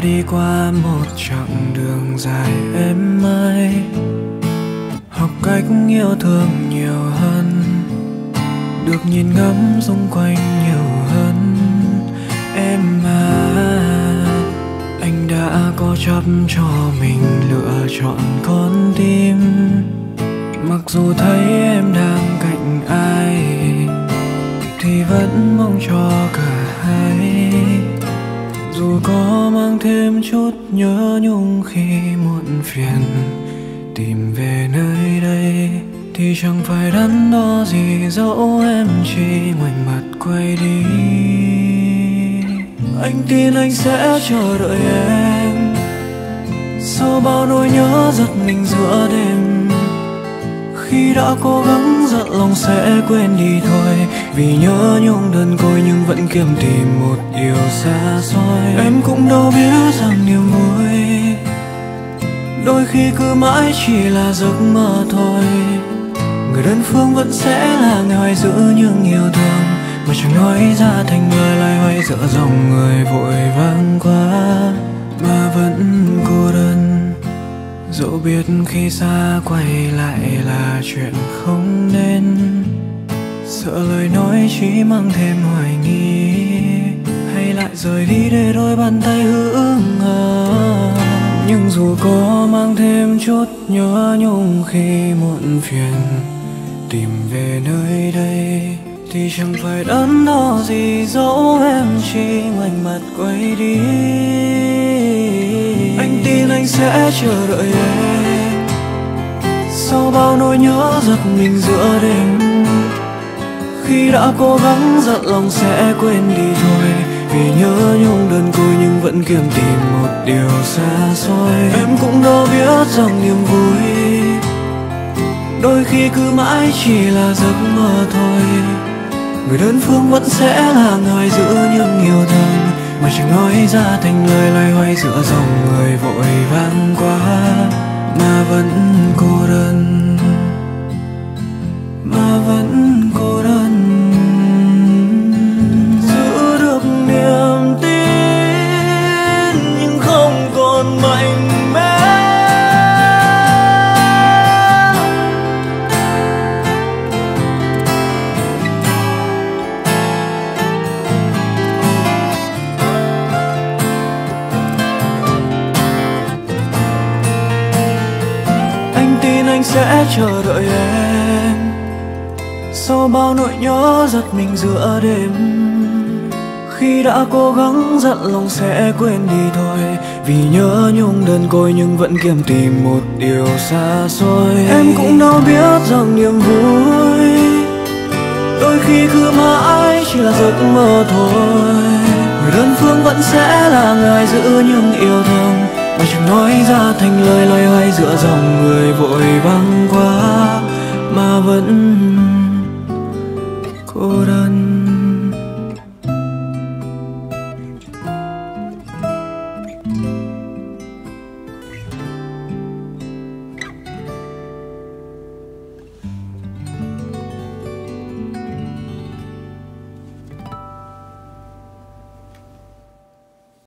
đã đi qua một chặng đường dài em ơi học cách yêu thương nhiều hơn, được nhìn ngắm xung quanh nhiều hơn. Em à anh đã có chấp cho mình lựa chọn con tim. Mặc dù thấy em đang cạnh ai, thì vẫn mong cho cả hai dù có mang thêm chút nhớ nhung khi muộn phiền, tìm về nơi đây thì chẳng phải đắn đo gì dẫu em chỉ ngoảnh mặt quay đi. Anh tin anh sẽ chờ đợi em. Sau bao nỗi nhớ giật mình giữa đêm, khi đã cố gắng giận lòng sẽ quên đi thôi. Vì nhớ nhung đơn côi vẫn kiếm tìm một điều xa xôi. Em cũng đâu biết rằng niềm vui đôi khi cứ mãi chỉ là giấc mơ thôi. Người đơn phương vẫn sẽ là người hoài giữ những yêu thương mà chẳng nói ra thành lời lại hoay giữa dòng người vội vàng quá mà vẫn cô đơn, dẫu biết khi xa quay lại là chuyện không nên sợ lời nói chỉ mang thêm hoài nghi. Hay lại rời đi để đôi bàn tay hững hờ nhưng dù có mang thêm chút nhớ nhung khi muộn phiền, tìm về nơi đây thì chẳng phải đắn đo gì dẫu em chỉ ngoảnh mặt quay đi. Anh tin anh sẽ chờ đợi em. Sau bao nỗi nhớ giật mình giữa đêm khi đã cố gắng, giận lòng sẽ quên đi thôi. Vì nhớ nhung đơn côi nhưng vẫn kiềm tìm một điều xa xôi. Em cũng đâu biết rằng niềm vui đôi khi cứ mãi chỉ là giấc mơ thôi. Người đơn phương vẫn sẽ là người giữ những yêu thương, mà chẳng nói ra thành lời loay hoay giữa dòng người vội vàng quá mà vẫn cô đơn. Sẽ chờ đợi em. Sau bao nỗi nhớ giật mình giữa đêm, khi đã cố gắng giận lòng sẽ quên đi thôi. Vì nhớ nhung đơn côi nhưng vẫn kiềm tìm một điều xa xôi. Em cũng đâu biết rằng niềm vui đôi khi cứ mãi chỉ là giấc mơ thôi. Người đơn phương vẫn sẽ là người giữ những yêu thương và chẳng nói ra thành lời loay hoay giữa dòng người vội vắng quá mà vẫn cô đơn.